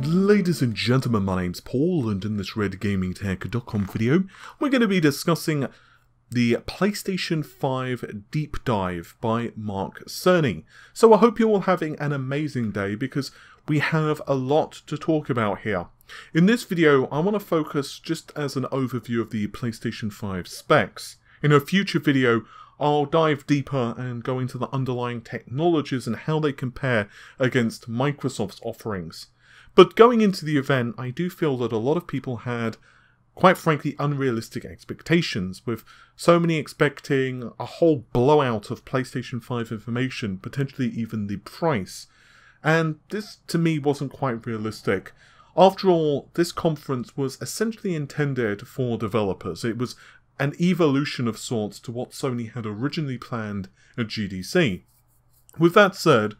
Ladies and gentlemen, my name's Paul, and in this RedGamingTech.com video, we're going to be discussing the PlayStation 5 Deep Dive by Mark Cerny. So I hope you're all having an amazing day because we have a lot to talk about here. In this video, I want to focus just as an overview of the PlayStation 5 specs. In a future video, I'll dive deeper and go into the underlying technologies and how they compare against Microsoft's offerings. But going into the event, I do feel that a lot of people had, quite frankly, unrealistic expectations, with so many expecting a whole blowout of PlayStation 5 information, potentially even the price. And this, to me, wasn't quite realistic. After all, this conference was essentially intended for developers. It was an evolution of sorts to what Sony had originally planned at GDC. With that said,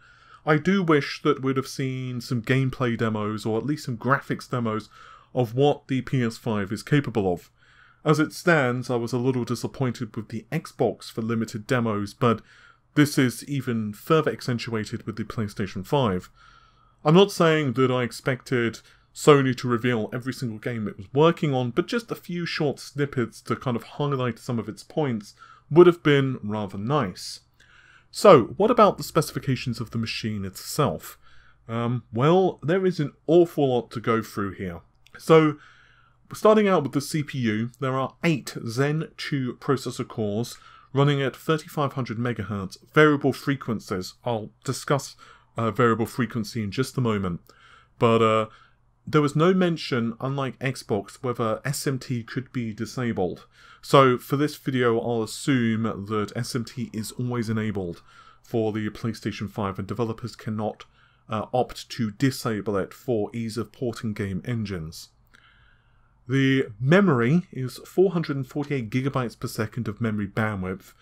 I do wish that we'd have seen some gameplay demos or at least some graphics demos of what the PS5 is capable of. As it stands, I was a little disappointed with the Xbox for limited demos, but this is even further accentuated with the PlayStation 5. I'm not saying that I expected Sony to reveal every single game it was working on, but just a few short snippets to kind of highlight some of its points would have been rather nice. So, what about the specifications of the machine itself? Um, well, there is an awful lot to go through here. So, starting out with the CPU, there are 8 Zen 2 processor cores running at 3500 MHz, variable frequencies. I'll discuss uh, variable frequency in just a moment. But uh, there was no mention, unlike Xbox, whether SMT could be disabled. So for this video, I'll assume that SMT is always enabled for the PlayStation 5 and developers cannot uh, opt to disable it for ease of porting game engines. The memory is 448 gigabytes per second of memory bandwidth,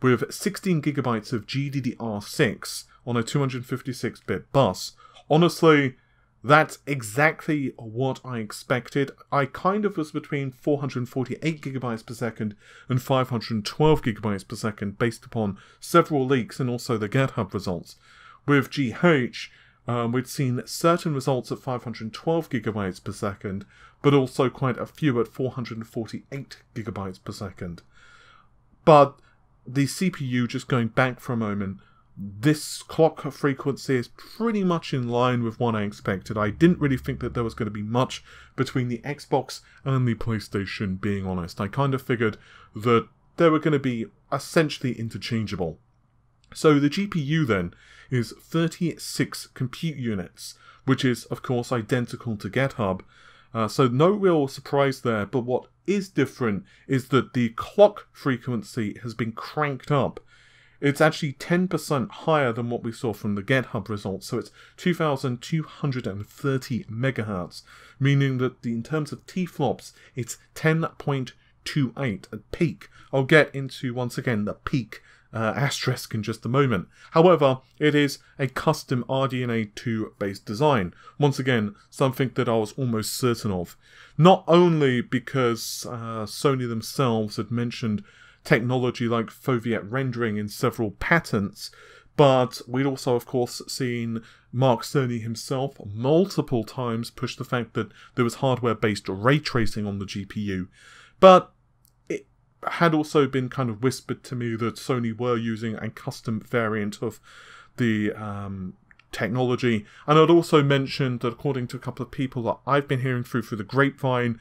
with 16 gigabytes of GDDR6 on a 256-bit bus. Honestly, that's exactly what I expected. I kind of was between 448 gigabytes per second and 512 gigabytes per second based upon several leaks and also the GitHub results. With GH, um, we'd seen certain results at 512 gigabytes per second, but also quite a few at 448 gigabytes per second. But the CPU, just going back for a moment, this clock frequency is pretty much in line with what I expected. I didn't really think that there was going to be much between the Xbox and the PlayStation, being honest. I kind of figured that they were going to be essentially interchangeable. So the GPU then is 36 compute units, which is of course identical to GitHub. Uh, so no real surprise there, but what is different is that the clock frequency has been cranked up it's actually 10% higher than what we saw from the GitHub results, so it's 2230 megahertz, meaning that the, in terms of T-flops, it's 10.28 at peak. I'll get into, once again, the peak uh, asterisk in just a moment. However, it is a custom RDNA 2 based design. Once again, something that I was almost certain of. Not only because uh, Sony themselves had mentioned technology like foveate rendering in several patents, but we'd also, of course, seen Mark Cerny himself multiple times push the fact that there was hardware based ray tracing on the GPU. But it had also been kind of whispered to me that Sony were using a custom variant of the um, technology. And I'd also mentioned that according to a couple of people that I've been hearing through through the grapevine,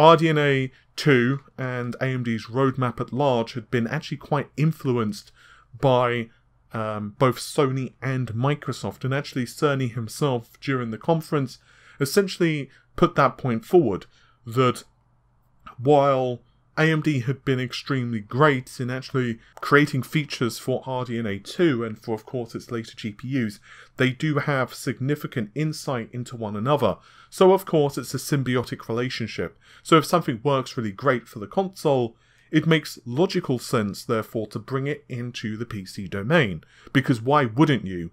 RDNA 2 and AMD's roadmap at large had been actually quite influenced by um, both Sony and Microsoft, and actually Cerny himself during the conference essentially put that point forward that while AMD had been extremely great in actually creating features for RDNA 2 and for, of course, its later GPUs. They do have significant insight into one another. So, of course, it's a symbiotic relationship. So, if something works really great for the console, it makes logical sense, therefore, to bring it into the PC domain. Because why wouldn't you?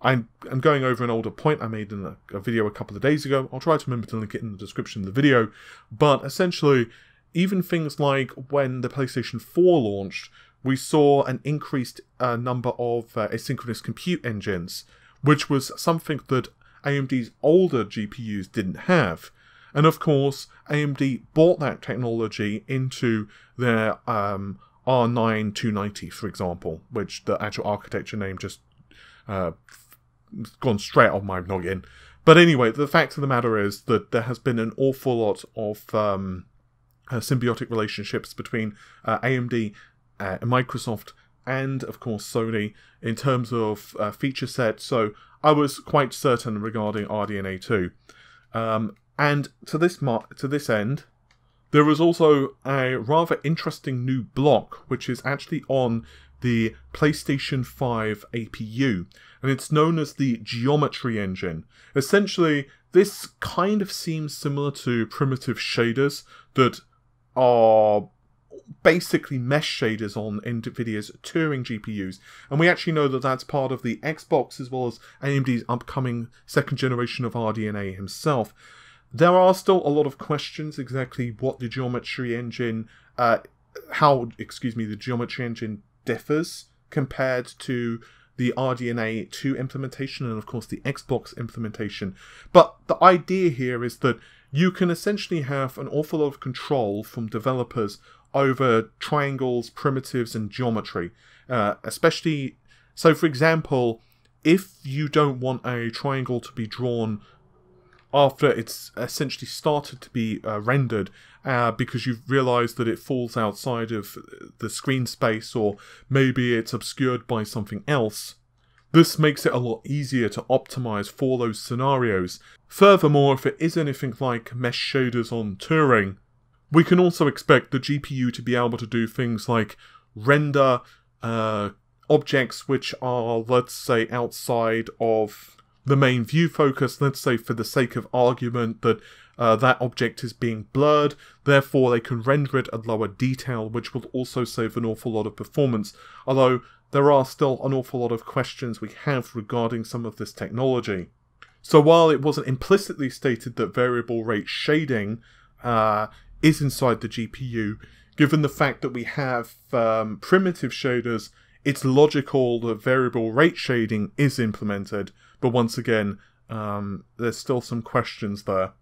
I'm, I'm going over an older point I made in a, a video a couple of days ago. I'll try to remember to link it in the description of the video. But essentially, even things like when the PlayStation 4 launched, we saw an increased uh, number of uh, asynchronous compute engines, which was something that AMD's older GPUs didn't have. And of course, AMD bought that technology into their um, R9 290, for example, which the actual architecture name just uh, gone straight off my noggin. But anyway, the fact of the matter is that there has been an awful lot of um, uh, symbiotic relationships between uh, AMD, uh, Microsoft, and of course Sony in terms of uh, feature set. So I was quite certain regarding RDNA 2. Um, and to this mar- to this end, there is also a rather interesting new block which is actually on the PlayStation 5 APU, and it's known as the Geometry Engine. Essentially, this kind of seems similar to primitive shaders that are basically mesh shaders on NVIDIA's Turing GPUs, and we actually know that that's part of the Xbox as well as AMD's upcoming second generation of RDNA himself. There are still a lot of questions exactly what the geometry engine, uh, how, excuse me, the geometry engine differs compared to the RDNA 2 implementation and, of course, the Xbox implementation. But the idea here is that you can essentially have an awful lot of control from developers over triangles, primitives, and geometry. Uh, especially, so for example, if you don't want a triangle to be drawn after it's essentially started to be uh, rendered uh, because you've realized that it falls outside of the screen space or maybe it's obscured by something else. This makes it a lot easier to optimize for those scenarios. Furthermore, if it is anything like mesh shaders on Turing, we can also expect the GPU to be able to do things like render uh, objects which are, let's say, outside of the main view focus, let's say for the sake of argument that uh, that object is being blurred, therefore they can render it at lower detail, which will also save an awful lot of performance, although there are still an awful lot of questions we have regarding some of this technology. So while it wasn't implicitly stated that variable rate shading uh, is inside the GPU, given the fact that we have um, primitive shaders, it's logical that variable rate shading is implemented, but once again, um, there's still some questions there.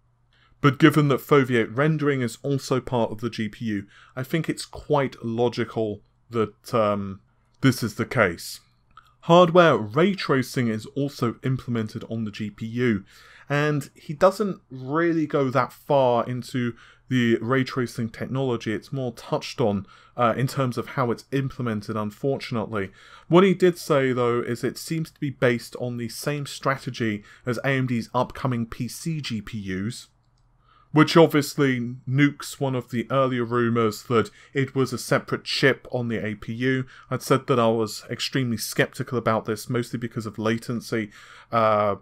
But given that foveate rendering is also part of the GPU, I think it's quite logical that um, this is the case. Hardware ray tracing is also implemented on the GPU, and he doesn't really go that far into the ray tracing technology. It's more touched on uh, in terms of how it's implemented, unfortunately. What he did say, though, is it seems to be based on the same strategy as AMD's upcoming PC GPUs, which obviously nukes one of the earlier rumours that it was a separate chip on the APU. I'd said that I was extremely skeptical about this, mostly because of latency uh,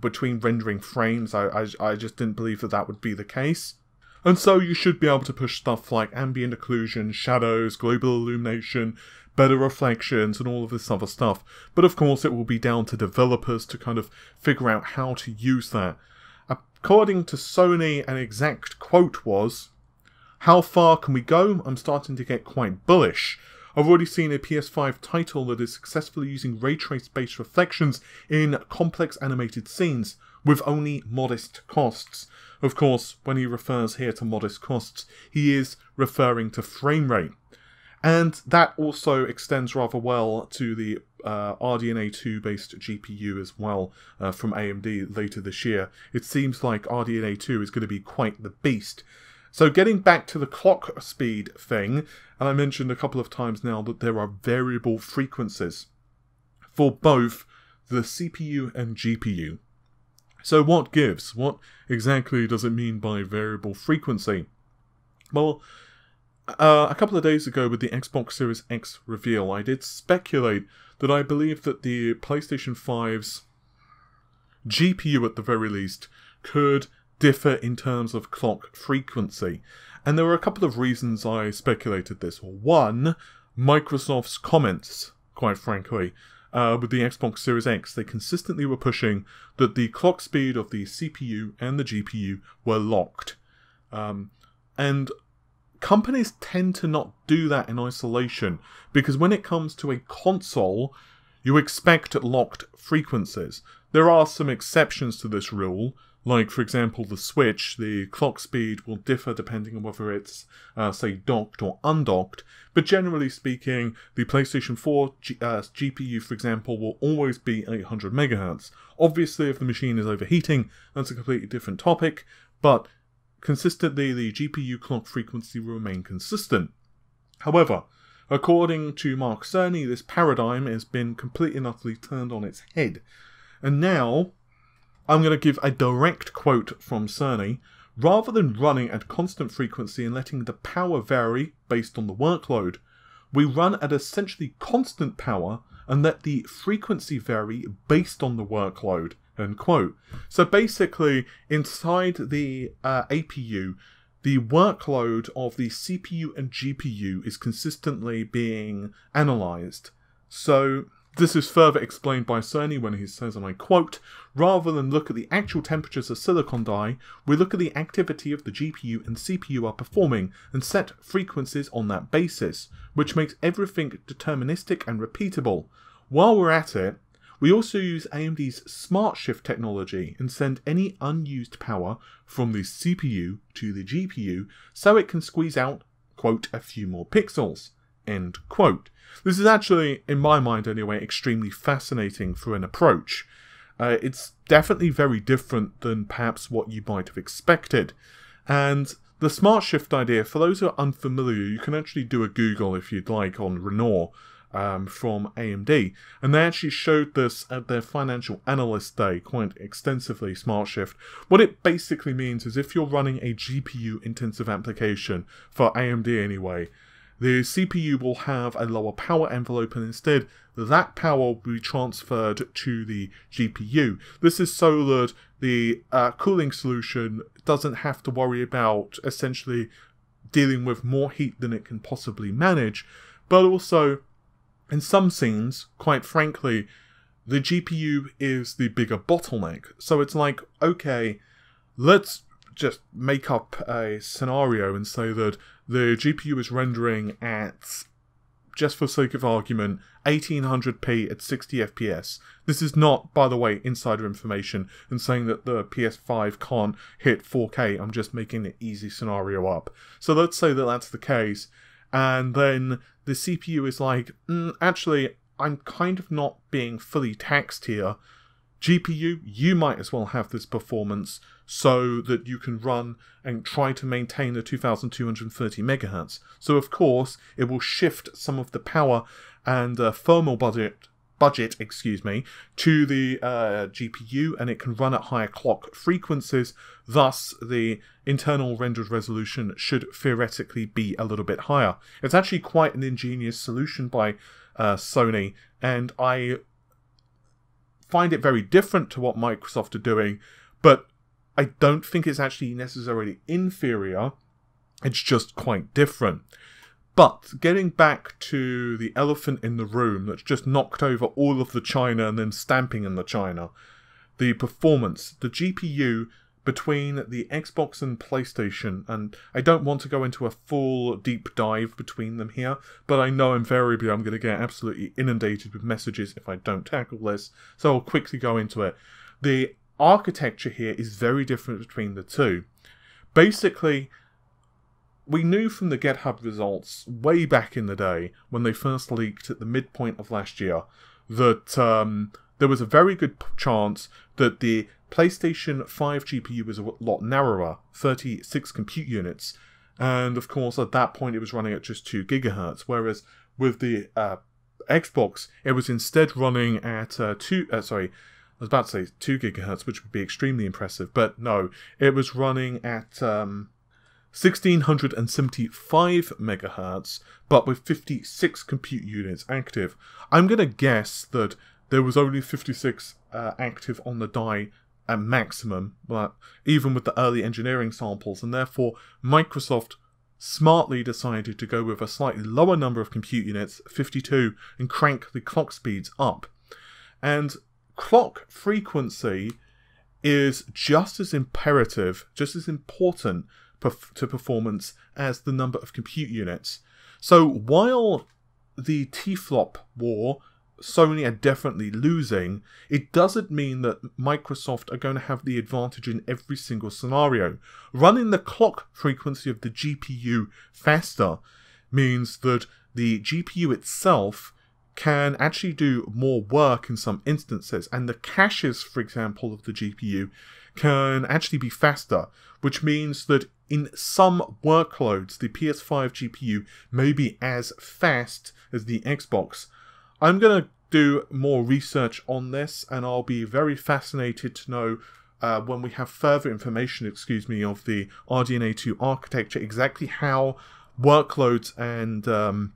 between rendering frames. I, I, I just didn't believe that that would be the case. And so you should be able to push stuff like ambient occlusion, shadows, global illumination, better reflections, and all of this other stuff. But of course, it will be down to developers to kind of figure out how to use that. According to Sony, an exact quote was, How far can we go? I'm starting to get quite bullish. I've already seen a PS5 title that is successfully using ray trace based reflections in complex animated scenes with only modest costs. Of course, when he refers here to modest costs, he is referring to frame rate. And that also extends rather well to the uh, RDNA 2 based GPU as well uh, from AMD later this year. It seems like RDNA 2 is going to be quite the beast. So, getting back to the clock speed thing, and I mentioned a couple of times now that there are variable frequencies for both the CPU and GPU. So, what gives? What exactly does it mean by variable frequency? Well, uh, a couple of days ago with the Xbox Series X reveal, I did speculate that I believe that the PlayStation 5's GPU, at the very least, could differ in terms of clock frequency. And there were a couple of reasons I speculated this. One, Microsoft's comments, quite frankly. Uh, with the Xbox Series X, they consistently were pushing that the clock speed of the CPU and the GPU were locked. Um, and companies tend to not do that in isolation because when it comes to a console, you expect locked frequencies. There are some exceptions to this rule, like, for example, the Switch, the clock speed will differ depending on whether it's, uh, say, docked or undocked, but generally speaking, the PlayStation 4 G- uh, GPU, for example, will always be 800 MHz. Obviously, if the machine is overheating, that's a completely different topic, but consistently, the GPU clock frequency will remain consistent. However, according to Mark Cerny, this paradigm has been completely and utterly turned on its head. And now, I'm going to give a direct quote from Cerny. Rather than running at constant frequency and letting the power vary based on the workload, we run at essentially constant power and let the frequency vary based on the workload. End quote. So basically, inside the uh, APU, the workload of the CPU and GPU is consistently being analyzed. So this is further explained by Cerny when he says, and I quote, rather than look at the actual temperatures of silicon die, we look at the activity of the GPU and CPU are performing and set frequencies on that basis, which makes everything deterministic and repeatable. While we're at it, we also use AMD's Smart Shift technology and send any unused power from the CPU to the GPU so it can squeeze out, quote, a few more pixels, end quote. This is actually, in my mind anyway, extremely fascinating for an approach. Uh, it's definitely very different than perhaps what you might have expected. And the smart shift idea, for those who are unfamiliar, you can actually do a Google if you'd like on Renoir um, from AMD. And they actually showed this at their financial analyst day quite extensively, Smart Shift. What it basically means is if you're running a GPU intensive application, for AMD anyway, the CPU will have a lower power envelope and instead that power will be transferred to the GPU. This is so that the uh, cooling solution doesn't have to worry about essentially dealing with more heat than it can possibly manage, but also in some scenes, quite frankly, the GPU is the bigger bottleneck. So it's like, okay, let's just make up a scenario and say that the GPU is rendering at, just for sake of argument, 1800p at 60 FPS. This is not, by the way, insider information and saying that the PS5 can't hit 4K. I'm just making an easy scenario up. So let's say that that's the case, and then the CPU is like, mm, actually, I'm kind of not being fully taxed here. GPU, you might as well have this performance so that you can run and try to maintain the 2230 megahertz. So of course, it will shift some of the power and uh, thermal budget budget, excuse me, to the uh, GPU and it can run at higher clock frequencies. Thus, the internal rendered resolution should theoretically be a little bit higher. It's actually quite an ingenious solution by uh, Sony, and I find it very different to what Microsoft are doing, but I don't think it's actually necessarily inferior. It's just quite different. But getting back to the elephant in the room that's just knocked over all of the china and then stamping in the china, the performance, the GPU between the Xbox and PlayStation, and I don't want to go into a full deep dive between them here, but I know invariably I'm going to get absolutely inundated with messages if I don't tackle this, so I'll quickly go into it. The architecture here is very different between the two. Basically, we knew from the GitHub results way back in the day when they first leaked at the midpoint of last year that um, there was a very good chance that the PlayStation 5 GPU was a lot narrower, 36 compute units, and of course at that point it was running at just 2 gigahertz, whereas with the uh, Xbox it was instead running at uh, 2, uh, sorry, I was about to say 2 gigahertz, which would be extremely impressive, but no, it was running at um, 1675 megahertz, but with 56 compute units active. I'm going to guess that there was only 56 uh, active on the die at maximum, but even with the early engineering samples, and therefore Microsoft smartly decided to go with a slightly lower number of compute units, 52, and crank the clock speeds up. And clock frequency is just as imperative, just as important to performance as the number of compute units. So while the T-flop war Sony are definitely losing, it doesn't mean that Microsoft are going to have the advantage in every single scenario. Running the clock frequency of the GPU faster means that the GPU itself can actually do more work in some instances, and the caches, for example, of the GPU can actually be faster, which means that in some workloads, the PS5 GPU may be as fast as the Xbox. I'm going to do more research on this, and I'll be very fascinated to know uh, when we have further information, excuse me, of the RDNA 2 architecture, exactly how workloads and um,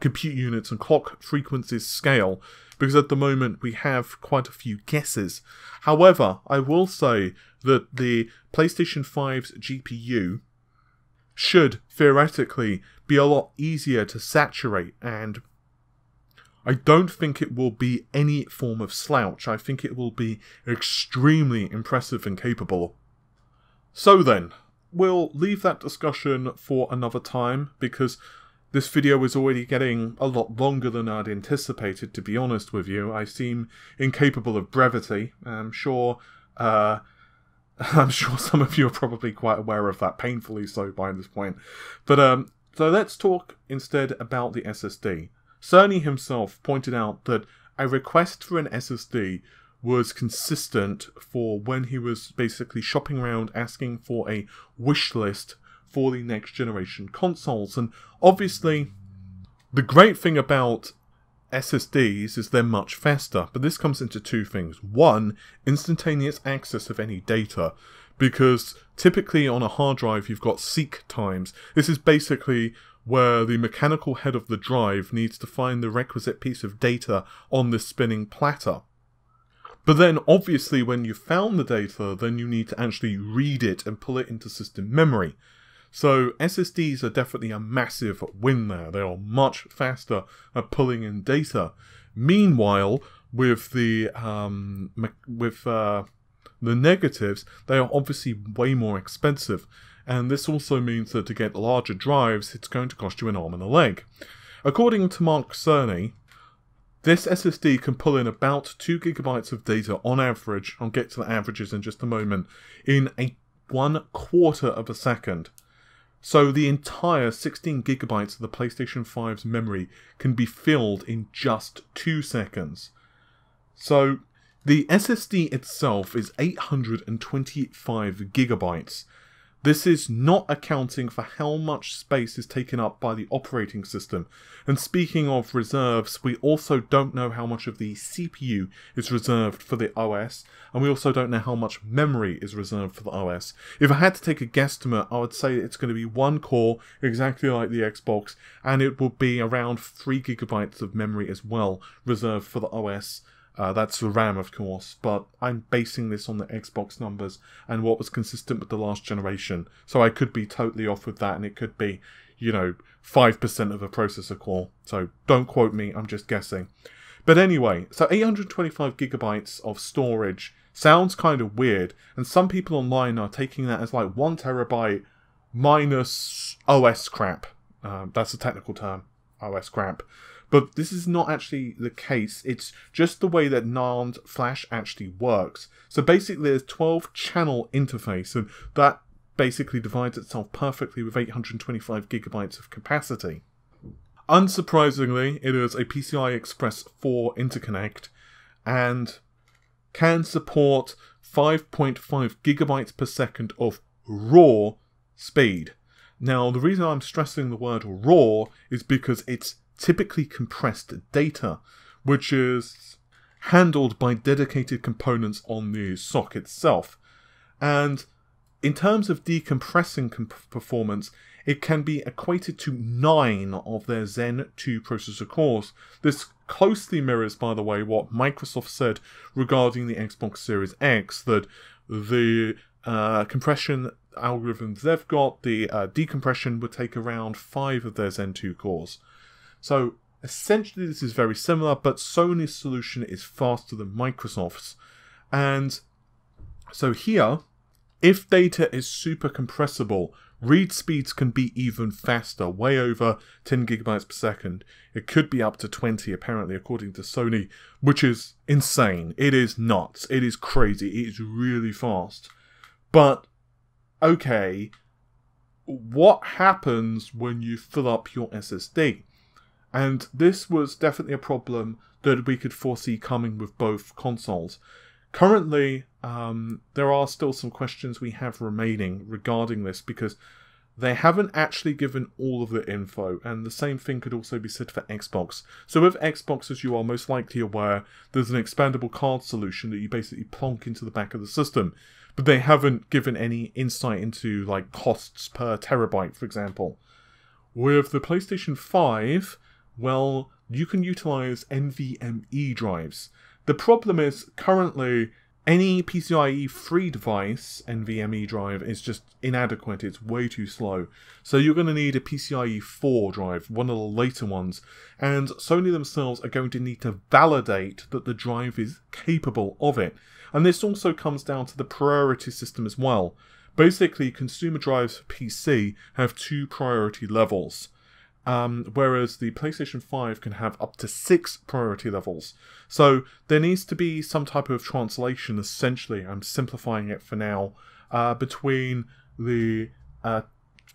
compute units and clock frequencies scale because at the moment we have quite a few guesses. However, I will say that the PlayStation 5's GPU should theoretically be a lot easier to saturate and I don't think it will be any form of slouch. I think it will be extremely impressive and capable. So then, we'll leave that discussion for another time because this video is already getting a lot longer than I'd anticipated, to be honest with you. I seem incapable of brevity. I'm sure, uh, I'm sure some of you are probably quite aware of that, painfully so by this point. But, um, so let's talk instead about the SSD. Cerny himself pointed out that a request for an SSD was consistent for when he was basically shopping around asking for a wish list for the next generation consoles. And obviously, the great thing about SSDs is they're much faster, but this comes into two things. One, instantaneous access of any data, because typically on a hard drive you've got seek times. This is basically where the mechanical head of the drive needs to find the requisite piece of data on this spinning platter. But then, obviously, when you've found the data, then you need to actually read it and pull it into system memory. So SSDs are definitely a massive win there. They are much faster at pulling in data. Meanwhile, with the um, with uh, the negatives, they are obviously way more expensive. And this also means that to get larger drives, it's going to cost you an arm and a leg. According to Mark Cerny, this SSD can pull in about 2 gigabytes of data on average, I'll get to the averages in just a moment, in a one quarter of a second. So the entire 16 gigabytes of the PlayStation 5's memory can be filled in just 2 seconds. So the SSD itself is 825 gigabytes, this is not accounting for how much space is taken up by the operating system. And speaking of reserves, we also don't know how much of the CPU is reserved for the OS, and we also don't know how much memory is reserved for the OS. If I had to take a guesstimate, I would say it's going to be one core, exactly like the Xbox, and it will be around 3 gigabytes of memory as well, reserved for the OS. Uh, that's the RAM, of course, but I'm basing this on the Xbox numbers and what was consistent with the last generation. So I could be totally off with that, and it could be, you know, 5% of a processor core. So don't quote me, I'm just guessing. But anyway, so 825 gigabytes of storage sounds kind of weird, and some people online are taking that as like 1 terabyte minus OS crap. Uh, that's a technical term, OS crap. But this is not actually the case. It's just the way that NAND flash actually works. So basically there's 12 channel interface and that basically divides itself perfectly with 825 gigabytes of capacity. Unsurprisingly, it is a PCI Express 4 interconnect and can support 5.5 gigabytes per second of raw speed. Now, the reason I'm stressing the word raw is because it's typically compressed data, which is handled by dedicated components on the SoC itself. And in terms of decompressing comp- performance, it can be equated to 9 of their Zen 2 processor cores. This closely mirrors, by the way, what Microsoft said regarding the Xbox Series X that the uh, compression algorithms they've got, the uh, decompression would take around 5 of their Zen 2 cores. So essentially, this is very similar, but Sony's solution is faster than Microsoft's. And so here, if data is super compressible Read speeds can be even faster, way over 10 gigabytes per second. It could be up to 20, apparently, according to Sony, which is insane. It is nuts. It is crazy. It is really fast. But, okay, what happens when you fill up your SSD? And this was definitely a problem that we could foresee coming with both consoles. Currently, um, there are still some questions we have remaining regarding this because they haven't actually given all of the info, and the same thing could also be said for Xbox. So, with Xbox, as you are most likely aware, there's an expandable card solution that you basically plonk into the back of the system, but they haven't given any insight into like costs per terabyte, for example. With the PlayStation 5, well, you can utilize NVMe drives. The problem is currently any PCIe 3 device NVMe drive is just inadequate, it's way too slow. So you're going to need a PCIe 4 drive, one of the later ones, and Sony themselves are going to need to validate that the drive is capable of it. And this also comes down to the priority system as well. Basically, consumer drives for PC have two priority levels. Um, whereas the PlayStation 5 can have up to six priority levels. So there needs to be some type of translation, essentially, I'm simplifying it for now, uh, between the uh,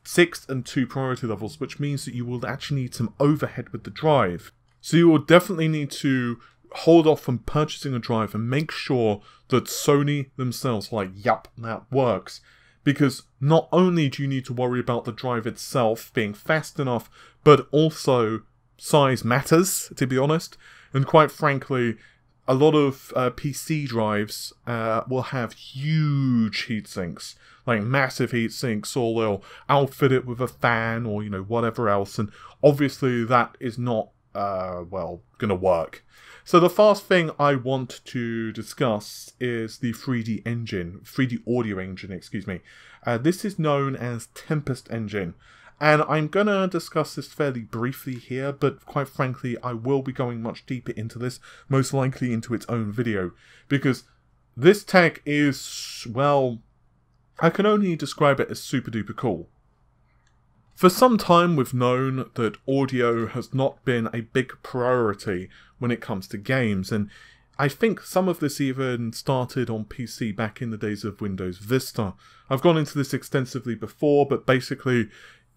six and two priority levels, which means that you will actually need some overhead with the drive. So you will definitely need to hold off from purchasing a drive and make sure that Sony themselves like, yup, that works because not only do you need to worry about the drive itself being fast enough, but also size matters, to be honest. And quite frankly, a lot of uh, PC drives uh, will have huge heat sinks, like massive heat sinks, or they'll outfit it with a fan or you know whatever else, and obviously that is not uh, well gonna work. So the first thing I want to discuss is the 3D engine, 3D audio engine, excuse me. Uh, this is known as Tempest Engine. And I'm going to discuss this fairly briefly here, but quite frankly, I will be going much deeper into this, most likely into its own video, because this tech is, well, I can only describe it as super duper cool. For some time, we've known that audio has not been a big priority when it comes to games, and I think some of this even started on PC back in the days of Windows Vista. I've gone into this extensively before, but basically,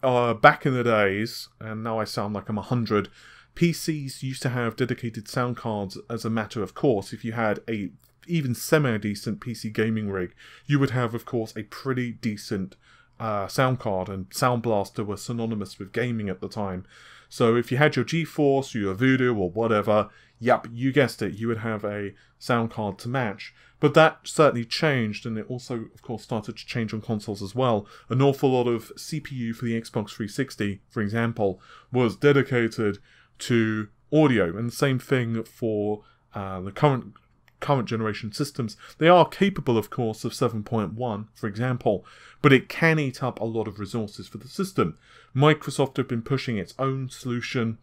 uh, back in the days, and now I sound like I'm 100, PCs used to have dedicated sound cards as a matter of course. If you had a even semi-decent PC gaming rig, you would have, of course, a pretty decent uh, sound card, and Sound Blaster were synonymous with gaming at the time. So if you had your GeForce or your Voodoo or whatever, yep, you guessed it, you would have a sound card to match. But that certainly changed, and it also, of course, started to change on consoles as well. An awful lot of CPU for the Xbox 360, for example, was dedicated to audio, and the same thing for uh, the current current generation systems. They are capable, of course, of 7.1, for example, but it can eat up a lot of resources for the system. Microsoft have been pushing its own solution,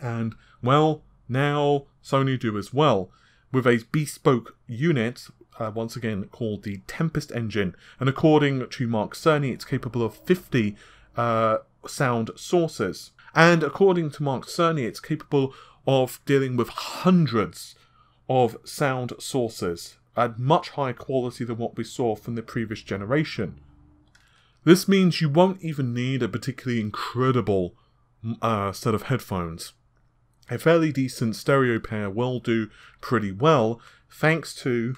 and, well, now Sony do as well, with a bespoke unit, uh, once again called the Tempest Engine, and according to Mark Cerny, it's capable of 50 uh, sound sources. And according to Mark Cerny, it's capable of dealing with hundreds of sound sources at much higher quality than what we saw from the previous generation. This means you won't even need a particularly incredible uh, set of headphones. A fairly decent stereo pair will do pretty well thanks to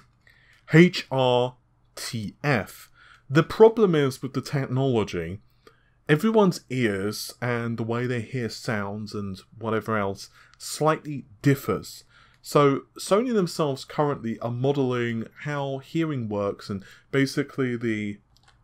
HRTF. The problem is with the technology, everyone's ears and the way they hear sounds and whatever else slightly differs. So Sony themselves currently are modeling how hearing works and basically the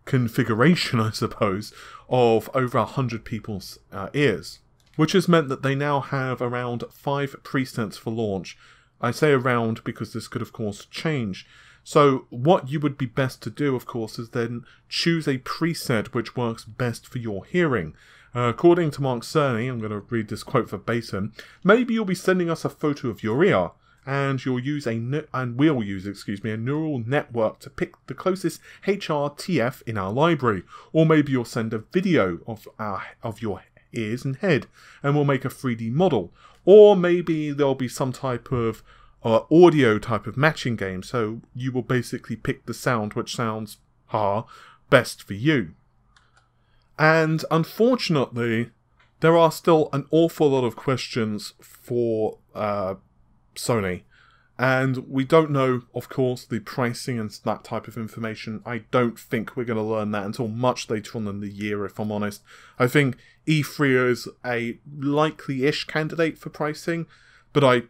configuration, I suppose, of over 100 people's uh, ears, which has meant that they now have around five presets for launch. I say around because this could, of course, change. So, what you would be best to do, of course, is then choose a preset which works best for your hearing. Uh, according to Mark Cerny, I'm going to read this quote verbatim, maybe you'll be sending us a photo of your ear, and you'll use a ne- and we'll use, excuse me, a neural network to pick the closest HRTF in our library, or maybe you'll send a video of our of your ears and head, and we'll make a 3D model, or maybe there'll be some type of uh, audio type of matching game, so you will basically pick the sound which sounds ha best for you. And unfortunately, there are still an awful lot of questions for uh, Sony. And we don't know, of course, the pricing and that type of information. I don't think we're going to learn that until much later on in the year, if I'm honest. I think E3 is a likely ish candidate for pricing, but I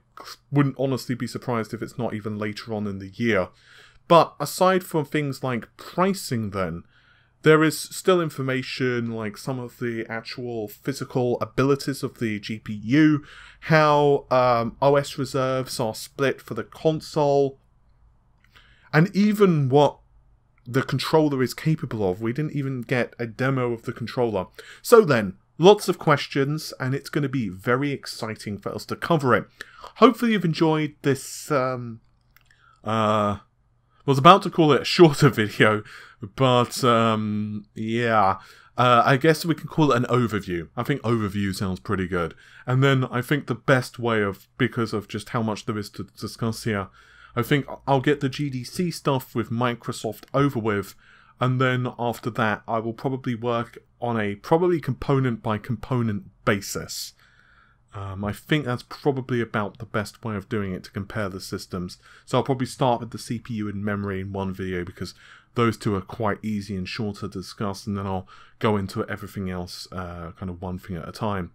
wouldn't honestly be surprised if it's not even later on in the year. But aside from things like pricing, then, there is still information like some of the actual physical abilities of the GPU, how um, OS reserves are split for the console, and even what the controller is capable of. We didn't even get a demo of the controller. So then, lots of questions, and it's going to be very exciting for us to cover it. Hopefully, you've enjoyed this. Um, uh, was about to call it a shorter video, but um, yeah. Uh, I guess we can call it an overview. I think overview sounds pretty good. And then I think the best way of, because of just how much there is to discuss here, I think I'll get the GDC stuff with Microsoft over with, and then after that, I will probably work on a probably component by component basis. Um, I think that's probably about the best way of doing it to compare the systems. So I'll probably start with the CPU and memory in one video because those two are quite easy and short to discuss, and then I'll go into everything else uh, kind of one thing at a time.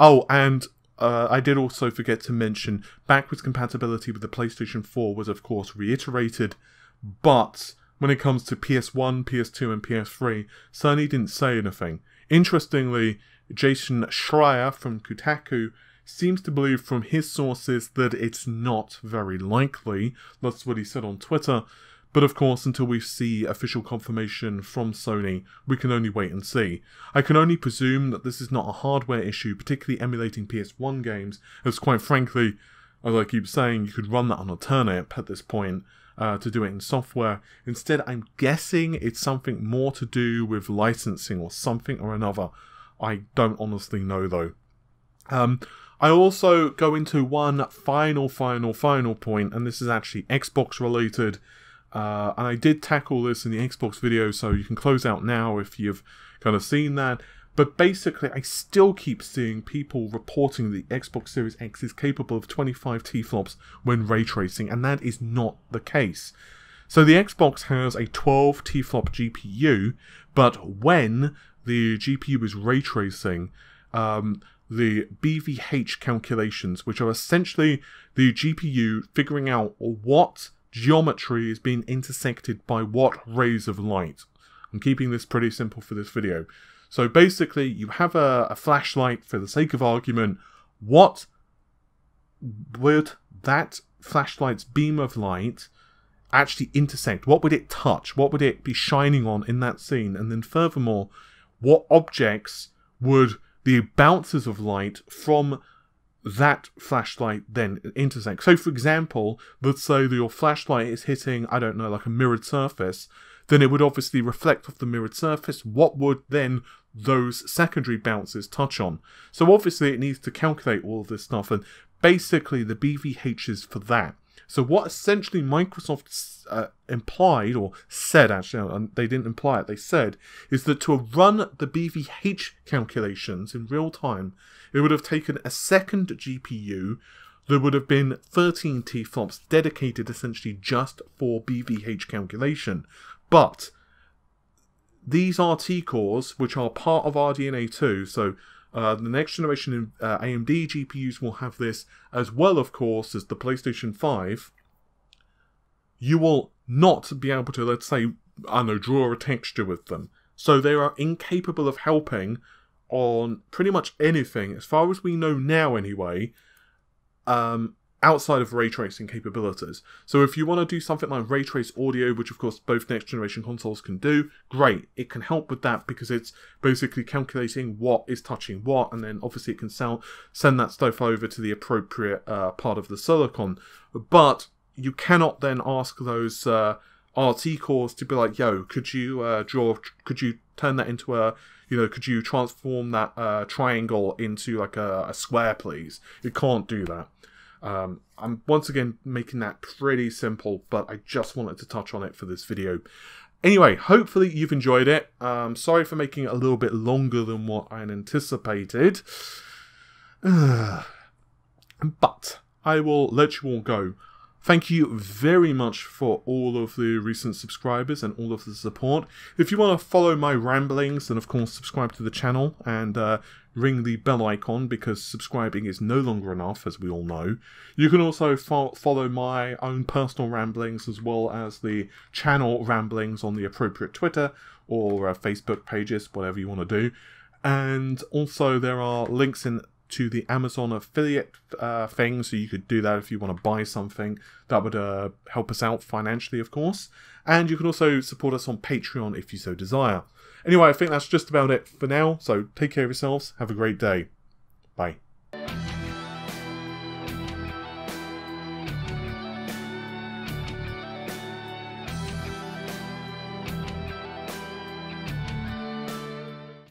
Oh, and uh, I did also forget to mention backwards compatibility with the PlayStation 4 was, of course, reiterated, but when it comes to PS1, PS2, and PS3, Sony didn't say anything. Interestingly, Jason Schreier from Kotaku seems to believe from his sources that it's not very likely. That's what he said on Twitter. But of course, until we see official confirmation from Sony, we can only wait and see. I can only presume that this is not a hardware issue, particularly emulating PS1 games, as quite frankly, as I keep saying, you could run that on a turnip at this point uh, to do it in software. Instead, I'm guessing it's something more to do with licensing or something or another. I don't honestly know though. Um, I also go into one final, final, final point, and this is actually Xbox related. Uh, and I did tackle this in the Xbox video, so you can close out now if you've kind of seen that. But basically, I still keep seeing people reporting the Xbox Series X is capable of 25 T-flops when ray tracing, and that is not the case. So the Xbox has a 12 T-flop GPU, but when the GPU is ray tracing, um, the BVH calculations, which are essentially the GPU figuring out what geometry is being intersected by what rays of light. I'm keeping this pretty simple for this video. So basically, you have a, a flashlight for the sake of argument. What would that flashlight's beam of light actually intersect? What would it touch? What would it be shining on in that scene? And then furthermore, what objects would the bounces of light from that flashlight then intersect. So, for example, let's say your flashlight is hitting, I don't know, like a mirrored surface, then it would obviously reflect off the mirrored surface. What would then those secondary bounces touch on? So, obviously, it needs to calculate all of this stuff, and basically, the BVH is for that. So, what essentially Microsoft uh, implied, or said actually, and they didn't imply it, they said, is that to run the BVH calculations in real time, it would have taken a second GPU. There would have been 13 T-flops dedicated essentially just for BVH calculation. But these RT cores, which are part of RDNA 2, so uh, the next generation uh, AMD GPUs will have this, as well, of course, as the PlayStation 5. You will not be able to, let's say, I know, draw a texture with them. So they are incapable of helping on pretty much anything, as far as we know now anyway, um, outside of ray tracing capabilities. So if you want to do something like ray trace audio, which of course both next generation consoles can do, great. It can help with that because it's basically calculating what is touching what, and then obviously it can sound, send that stuff over to the appropriate uh, part of the silicon. But you cannot then ask those uh, RT cores to be like, yo, could you uh, draw, could you turn that into a you know, could you transform that uh, triangle into like a, a, square, please? You can't do that. Um, I'm once again making that pretty simple, but I just wanted to touch on it for this video. Anyway, hopefully you've enjoyed it. Um, sorry for making it a little bit longer than what I anticipated. but I will let you all go. Thank you very much for all of the recent subscribers and all of the support. If you want to follow my ramblings, then of course subscribe to the channel and uh, ring the bell icon because subscribing is no longer enough, as we all know. You can also fo follow my own personal ramblings as well as the channel ramblings on the appropriate Twitter or uh, Facebook pages, whatever you want to do. And also there are links in to the Amazon affiliate uh, thing, so you could do that if you want to buy something. That would uh, help us out financially, of course. And you can also support us on Patreon if you so desire. Anyway, I think that's just about it for now, so take care of yourselves. Have a great day.